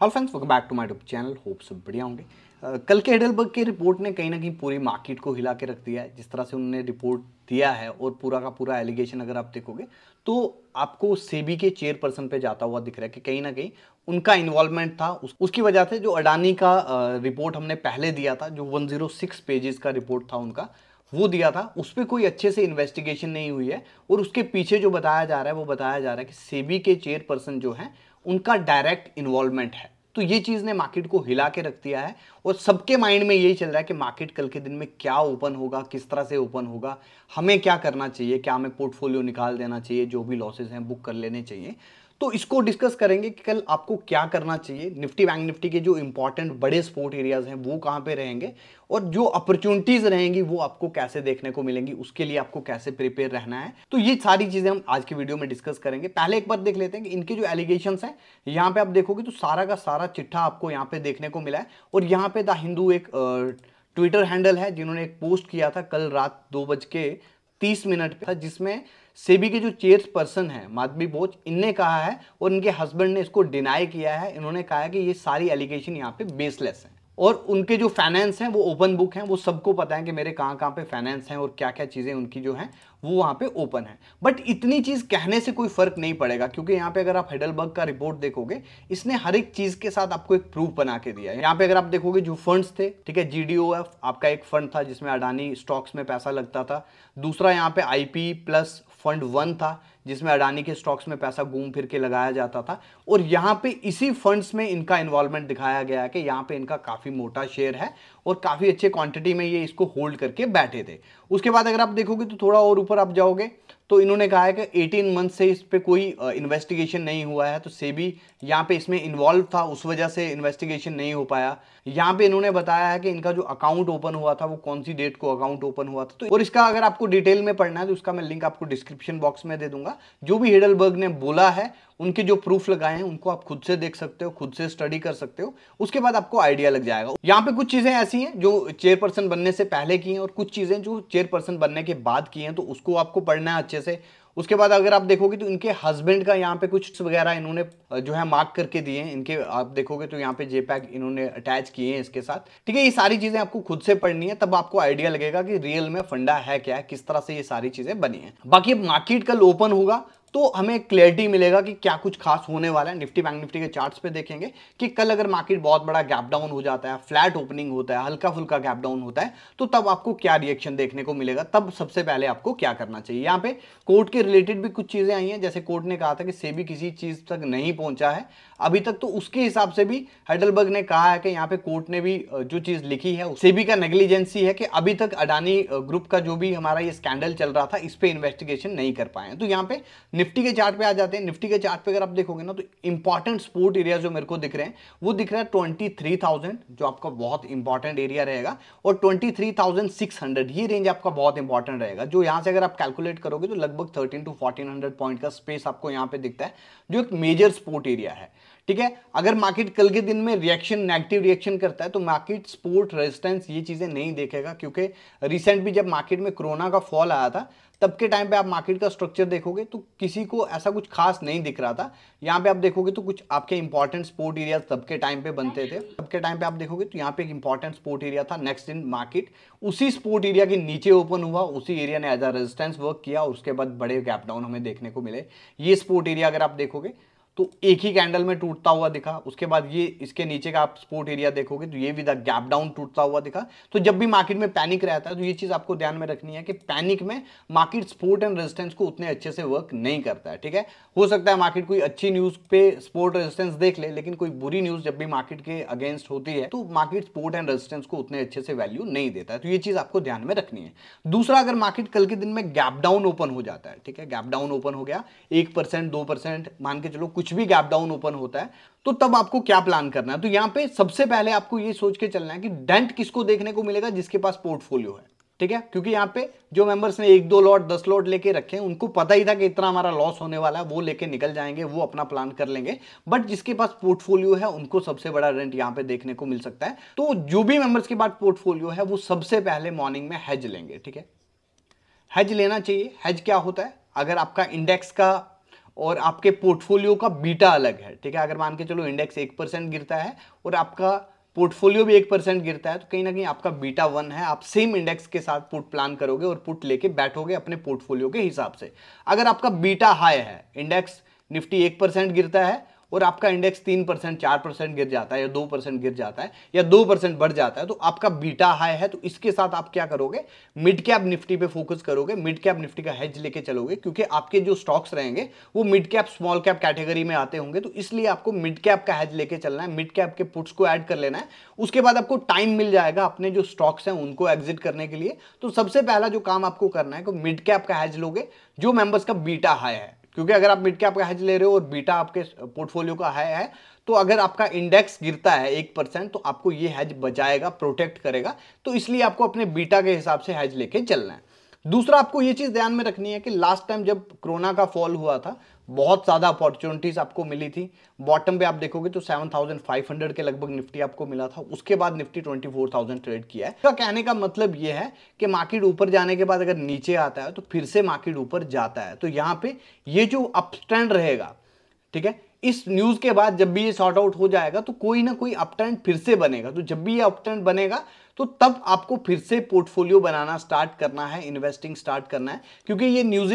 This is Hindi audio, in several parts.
Hello friends welcome back to my YouTube channel hope सब बढ़िया होंगे। कल के हेडलबर्ग की रिपोर्ट ने कहीं ना कहीं पूरी मार्केट को हिला के रख दिया है। जिस तरह से उन्होंने रिपोर्ट दिया है और पूरा का पूरा एलिगेशन अगर आप देखोगे तो आपको सेबी के चेयरपर्सन पे जाता हुआ दिख रहा है कि कहीं ना कहीं उनका इन्वॉल्वमेंट था। उस, उसकी वजह से जो अडानी का रिपोर्ट हमने पहले दिया था जो 106 पेजेस का रिपोर्ट था उनका वो दिया था, उस पर कोई अच्छे से इन्वेस्टिगेशन नहीं हुई है और उसके पीछे जो बताया जा रहा है, वो बताया जा रहा है कि सेबी के चेयरपर्सन जो हैं, उनका डायरेक्ट इन्वॉल्वमेंट है। तो ये चीज़ ने मार्केट को हिला के रख दिया है और सबके माइंड में यही चल रहा है कि मार्केट कल के दिन में क्या ओपन होगा, किस तरह से ओपन होगा, हमें क्या करना चाहिए, क्या हमें पोर्टफोलियो निकाल देना चाहिए, जो भी लॉसेज हैं बुक कर लेने चाहिए। तो इसको डिस्कस करेंगे कि कल आपको क्या करना चाहिए। निफ्टी, बैंक निफ्टी के जो इंपॉर्टेंट बड़े स्पोर्ट एरियाज़ हैं, वो कहाँ पे रहेंगे और जो अपॉर्चुनिटीज़ रहेंगी, वो आपको कैसे देखने को मिलेंगी, उसके लिए आपको कैसे प्रिपेयर रहना है। तो ये सारी चीज़ें हम आज की वीडियो में डिस्कस करेंगे। पहले एक बार देख लेते हैं कि इनके जो एलिगेशन हैं, यहाँ पे आप देखोगे तो सारा का सारा चिट्ठा आपको यहाँ पे देखने को मिला है और यहाँ पे द हिंदू एक ट्विटर हैंडल है जिन्होंने एक पोस्ट किया था कल रात दो बज के तीस मिनट पे था जिसमें सेबी के जो चेयर पर्सन है, माधवी बोझ इनने कहा है और इनके हस्बैंड ने इसको डिनाई किया है। इन्होंने कहा है कि ये सारी एलिगेशन यहाँ पे बेसलेस है। और उनके जो फाइनेंस हैं, वो ओपन बुक हैं, वो सबको पता है कि मेरे कहाँ कहाँ पे फाइनेंस हैं और क्या क्या चीज़ें उनकी जो हैं वो वहाँ पे ओपन है। बट इतनी चीज़ कहने से कोई फ़र्क नहीं पड़ेगा, क्योंकि यहाँ पे अगर आप हेडलबर्ग का रिपोर्ट देखोगे, इसने हर एक चीज़ के साथ आपको एक प्रूफ बना के दिया है। यहाँ पे अगर आप देखोगे जो फंड्स थे, ठीक है GDOF आपका एक फंड था जिसमें अडानी स्टॉक्स में पैसा लगता था। दूसरा यहाँ पे आई प्लस फंड वन था, जिसमें अडानी के स्टॉक्स में पैसा घूम फिर के लगाया जाता था। और यहाँ पे इसी फंड्स में इनका इन्वॉल्वमेंट दिखाया गया है कि यहाँ पे इनका काफ़ी मोटा शेयर है। और काफ़ी अच्छे क्वांटिटी में ये इसको होल्ड करके बैठे थे। उसके बाद अगर आप देखोगे तो थोड़ा और ऊपर आप जाओगे तो इन्होंने कहा है कि 18 मंथ से इस पे कोई इन्वेस्टिगेशन नहीं हुआ है तो सेबी यहाँ पे इसमें इन्वॉल्व था, उस वजह से इन्वेस्टिगेशन नहीं हो पाया। यहाँ पे इन्होंने बताया है कि इनका जो अकाउंट ओपन हुआ था, वो कौन सी डेट को अकाउंट ओपन हुआ था तो और इसका अगर आपको डिटेल में पढ़ना है तो उसका मैं लिंक आपको डिस्क्रिप्शन बॉक्स में दे दूँगा। जो भी हेडलबर्ग ने बोला है, उनके जो प्रूफ लगाए हैं, उनको आप खुद से देख सकते हो, खुद से स्टडी कर सकते हो, उसके बाद आपको आइडिया लग जाएगा। यहाँ पे कुछ चीज़ें ऐसी हैं, जो चेयरपर्सन बनने से पहले की हैं, और कुछ चीज़ें जो चेयरपर्सन बनने के बाद की हैं तो उसको आपको पढ़ना है अच्छे से। उसके बाद अगर आप देखोगे तो इनके हस्बैंड का यहाँ पे कुछ वगैरह इन्होंने जो है मार्क करके दिए हैं। इनके आप देखोगे तो यहाँ पे जेपैक इन्होंने अटैच किए हैं इसके साथ। ठीक है, ये सारी चीज़ें आपको खुद से पढ़नी है, तब आपको आइडिया लगेगा कि रियल में फंडा है क्या है किस तरह से ये सारी चीज़ें बनी है। बाकी मार्केट कल ओपन होगा तो हमें क्लियरिटी मिलेगा कि क्या कुछ खास होने वाला है। निफ्टी बैंक निफ्टी के चार्ट्स पे देखेंगे कि कल अगर मार्केट बहुत बड़ा गैप डाउन हो जाता है फ्लैट ओपनिंग होता है हल्का फुल्का गैप डाउन होता है तो तब आपको क्या रिएक्शन देखने को मिलेगा? तब सबसे पहले आपको क्या करना चाहिए? यहाँ पे कोर्ट के रिलेटेड भी कुछ चीज़ें आई हैं। जैसे कोर्ट ने कहा था कि सेबी किसी चीज़ तक नहीं पहुँचा है। अभी तक तो उसके हिसाब से भी हेडलबर्ग ने कहा है कि यहाँ पे कोर्ट ने भी जो चीज़ लिखी है सेबी का नेग्लिजेंसी है कि अभी तक अडानी ग्रुप का जो भी हमारा ये स्कैंडल चल रहा था, इस पर इन्वेस्टिगेशन नहीं कर पाए तो यहाँ पे निफ्टी के चार्ट पे आ जाते हैं। निफ्टी के चार्ट पे अगर आप देखोगे ना तो इंपॉर्टेंट स्पोर्ट एरिया जो मेरे को दिख रहे हैं, वो दिख रहा है ट्वेंटी थ्री थाउज़ेंड जो आपका बहुत इंपॉर्टेंट एरिया रहेगा, और twenty three thousand six hundred ये रेंज आपका बहुत इंपॉर्टेंट रहेगा। जो यहाँ से अगर आप कैलकुलेट करोगे तो लगभग थर्टीन टू फोर्टीन पॉइंट का स्पेस आपको यहाँ पे दिखता है, जो एक मेजर स्पोर्ट एरिया है। ठीक है? अगर मार्केट कल के दिन में रिएक्शन नेगेटिव रिएक्शन करता है तो मार्केट सपोर्ट रेजिस्टेंस ये चीज़ें नहीं देखेगा, क्योंकि रिसेंट भी जब मार्केट में कोरोना का फॉल आया था, तब के टाइम पे आप मार्केट का स्ट्रक्चर देखोगे तो किसी को ऐसा कुछ खास नहीं दिख रहा था। यहाँ पे आप देखोगे तो कुछ आपके इंपॉर्टेंट स्पोर्ट एरिया तब के टाइम पे बनते थे। तब के टाइम पे आप देखोगे तो यहाँ पे एक इंपॉर्टेंट स्पोर्ट एरिया था नेक्स्ट इन मार्केट उसी स्पोर्ट एरिया के नीचे ओपन हुआ, उसी एरिया ने एज अ रेजिस्टेंस वर्क किया उसके बाद बड़े गैप डाउन हमें देखने को मिले। ये स्पोर्ट एरिया अगर आप देखोगे तो एक ही कैंडल में टूटता हुआ दिखा। उसके बाद ये, इसके नीचे का आप स्पोर्ट एरिया देखोगे तो ये भी गैप डाउन टूटता हुआ दिखा। तो जब भी मार्केट में पैनिक रहता है तो ये चीज़ आपको ध्यान में रखनी है कि पैनिक में मार्केट सपोर्ट एंड रेजिस्टेंस को उतने अच्छे से वर्क नहीं करता है, ठीक है? हो सकता है मार्केट कोई अच्छी न्यूज़ पे सपोर्ट रेजिस्टेंस देख ले, लेकिन कोई बुरी न्यूज़ जब भी मार्केट के अगेंस्ट होती है तो मार्केट सपोर्ट एंड रेजिस्टेंस को उतने अच्छे से वैल्यू नहीं देता है। तो ये चीज़ आपको ध्यान में रखनी है। दूसरा, अगर मार्केट कल के दिन में गैप डाउन ओपन हो जाता है, ठीक है? गैप डाउन ओपन हो गया, एक परसेंट मान के चलो कुछ भी गैप डाउन ओपन होता है तो तब आपको क्या प्लान करना है? तो यहाँ पे सबसे पहले आपको ये सोच के चलना है कि डेंट किसको देखने को मिलेगा जिसके पास पोर्टफोलियो है, ठीक है? क्योंकि यहाँ पे जो मेंबर्स ने एक दो लॉट दस लॉट लेके रखे हैं, उनको पता ही था कि इतना हमारा लॉस होने वाला है, वो लेके निकल जाएँगे, वो अपना प्लान कर लेंगे। बट जिसके पास पोर्टफोलियो है, उनको सबसे बड़ा रेंट यहाँ पे देखने को मिल सकता है। तो जो भी मेंबर्स के पास पोर्टफोलियो है, वो सबसे पहले मॉर्निंग में हैज़ लेंगे, ठीक है? हैज़ लेना चाहिए। हैज़ क्या होता है? अगर आपका इंडेक्स का और आपके पोर्टफोलियो का बीटा अलग है, ठीक है? अगर मान के चलो इंडेक्स एक परसेंट गिरता है और आपका पोर्टफोलियो भी एक परसेंट गिरता है तो कहीं ना कहीं आपका बीटा वन है। आप सेम इंडेक्स के साथ पुट प्लान करोगे और पुट लेके बैठोगे अपने पोर्टफोलियो के हिसाब से। अगर आपका बीटा हाई है इंडेक्स निफ्टी एक परसेंट गिरता है और आपका इंडेक्स तीन परसेंट, चार परसेंट गिर जाता है या दो परसेंट गिर जाता है या दो परसेंट बढ़ जाता है तो आपका बीटा हाई है तो इसके साथ आप क्या करोगे? मिड कैप निफ्टी पे फोकस करोगे मिड कैप निफ्टी का हेज लेके चलोगे, क्योंकि आपके जो स्टॉक्स रहेंगे, वो mid cap small cap category में आते होंगे तो इसलिए आपको मिड कैप का हेज लेके चलना है मिड कैप के पुट्स को ऐड कर लेना है। उसके बाद आपको टाइम मिल जाएगा अपने जो स्टॉक्स हैं, उनको एग्जिट करने के लिए। तो सबसे पहला जो काम आपको करना है मिड कैप का हेज लोगे, जो मेंबर्स का बीटा हाई है। क्योंकि अगर आप मिड कैप का हेज ले रहे हो और बीटा आपके पोर्टफोलियो का हाई है तो अगर आपका इंडेक्स गिरता है एक परसेंट तो आपको ये हेज बचाएगा प्रोटेक्ट करेगा। तो इसलिए आपको अपने बीटा के हिसाब से हेज लेके चलना है। दूसरा आपको ये चीज़ ध्यान में रखनी है कि लास्ट टाइम जब कोरोना का फॉल हुआ था बहुत ज़्यादा अपॉर्चुनिटीज़ आपको मिली थी। बॉटम पे आप देखोगे तो 7,500 के लगभग निफ्टी आपको मिला था। उसके बाद निफ्टी 24,000 ट्रेड किया है। इसका कहने का मतलब ये है कि मार्केट ऊपर जाने के बाद अगर नीचे आता है तो फिर से मार्केट ऊपर जाता है। तो यहाँ पे ये जो अप ट्रेंड रहेगा ठीक है इस न्यूज़ के बाद जब भी ये शॉर्ट आउट हो जाएगा तो कोई ना कोई अप ट्रेंड फिर से बनेगा। तो जब भी ये अप ट्रेंड बनेगा तो तब आपको फिर से पोर्टफोलियो बनाना स्टार्ट करना है इन्वेस्टिंग स्टार्ट करना है। क्योंकि ये न्यूज़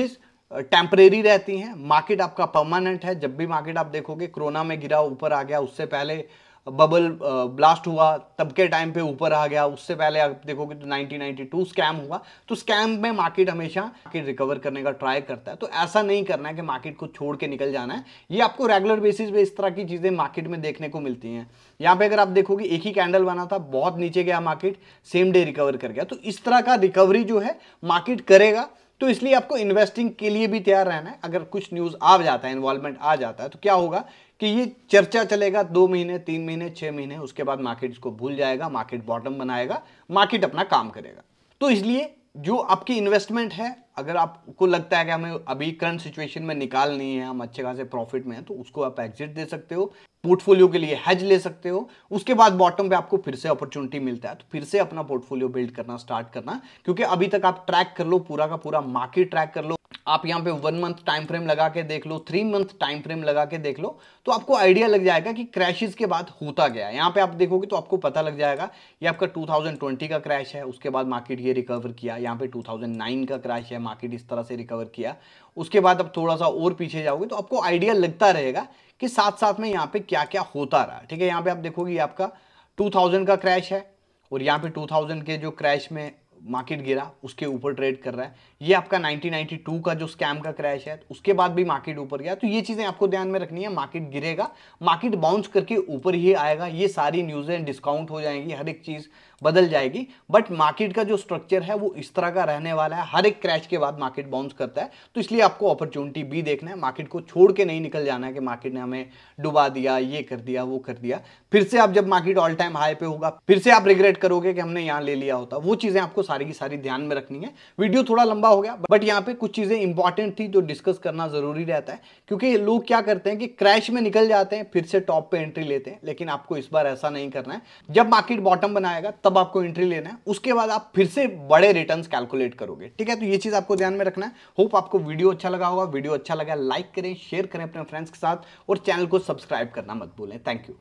टेम्परेरी रहती हैं। मार्केट आपका परमानेंट है। जब भी मार्केट आप देखोगे, कोरोना में गिरा, ऊपर आ गया, उससे पहले बबल ब्लास्ट हुआ, तब के टाइम पे ऊपर आ गया, उससे पहले आप देखोगे तो 1992 स्कैम हुआ। तो स्कैम में मार्केट हमेशा मार्केट रिकवर करने का ट्राई करता है। तो ऐसा नहीं करना है कि मार्केट को छोड़ के निकल जाना है। ये आपको रेगुलर बेसिस पे इस तरह की चीज़ें मार्केट में देखने को मिलती हैं। यहाँ पे अगर आप देखोगे, एक ही कैंडल बना था, बहुत नीचे गया मार्केट सेम डे रिकवर कर गया। तो इस तरह का रिकवरी जो है मार्केट करेगा। तो इसलिए आपको इन्वेस्टिंग के लिए भी तैयार रहना है। अगर कुछ न्यूज़ आ जाता है इन्वॉल्वमेंट आ जाता है तो क्या होगा कि ये चर्चा चलेगा दो महीने, तीन महीने छः महीने, उसके बाद मार्केट इसको भूल जाएगा मार्केट बॉटम बनाएगा मार्केट अपना काम करेगा। तो इसलिए जो आपकी इन्वेस्टमेंट है, अगर आपको लगता है कि हमें अभी करंट सिचुएशन में निकालनी है, हम अच्छे खासे प्रॉफिट में हैं तो उसको आप एग्जिट दे सकते हो। पोर्टफोलियो के लिए हेज ले सकते हो। उसके बाद बॉटम पे आपको फिर से अपॉर्चुनिटी मिलता है। तो फिर से अपना पोर्टफोलियो बिल्ड करना, स्टार्ट करना, क्योंकि अभी तक आप ट्रैक कर लो, पूरा का पूरा मार्केट ट्रैक कर लो। आप यहाँ पे वन मंथ टाइम फ्रेम लगा के देख लो थ्री मंथ टाइम फ्रेम लगा के देख लो तो आपको आइडिया लग जाएगा कि क्रैशेस के बाद होता गया यहाँ पे आप देखोगे तो आपको पता लग जाएगा ये आपका 2020 का क्रैश है, उसके बाद मार्केट ये रिकवर किया, यहाँ पे 2009 का क्रैश है मार्केट इस तरह से रिकवर किया। उसके बाद अब थोड़ा सा और पीछे जाओगे तो आपको आइडिया लगता रहेगा कि साथ साथ में यहाँ पे क्या क्या होता रहा। ठीक है, यहाँ पे आप देखोगे आपका 2000 का क्रैश है और यहाँ पे 2000 के जो क्रैश में मार्केट गिरा, उसके ऊपर ट्रेड कर रहा है। ये आपका 1992 का जो स्कैम का क्रैश है, उसके बाद भी मार्केट ऊपर गया। तो ये चीज़ें आपको ध्यान में रखनी है, मार्केट गिरेगा, मार्केट बाउंस करके ऊपर ही आएगा, ये सारी न्यूज़ें डिस्काउंट हो जाएँगी, हर एक चीज़ बदल जाएगी। बट मार्केट का जो स्ट्रक्चर है, वो इस तरह का रहने वाला है, हर एक क्रैश के बाद मार्केट बाउंस करता है। तो इसलिए आपको अपॉर्चुनिटी भी देखना है मार्केट को छोड़ के नहीं निकल जाना है कि मार्केट ने हमें डुबा दिया, ये कर दिया, वो कर दिया। फिर से आप जब मार्केट ऑल टाइम हाई पे होगा, फिर से आप रिग्रेट करोगे कि हमने यहाँ ले लिया होता। वो चीज़ें आपको सारी की सारी ध्यान में रखनी है। वीडियो थोड़ा लंबा हो गया। बट यहाँ पे कुछ चीज़ें इंपॉर्टेंट थी जो डिस्कस करना ज़रूरी रहता है। क्योंकि लोग क्या करते हैं कि क्रैश में निकल जाते हैं, फिर से टॉप पे एंट्री लेते हैं। लेकिन आपको इस बार ऐसा नहीं करना है। जब मार्केट बॉटम बनाएगा, तब आपको एंट्री लेना है। उसके बाद आप फिर से बड़े रिटर्न कैलकुलेट करोगे। ठीक है? तो ये चीज़ आपको ध्यान में रखना है। होप आपको वीडियो अच्छा लगा होगा। वीडियो अच्छा लगा लाइक करें शेयर करें अपने फ्रेंड्स के साथ। और चैनल को सब्सक्राइब करना मत भूलें। Thank you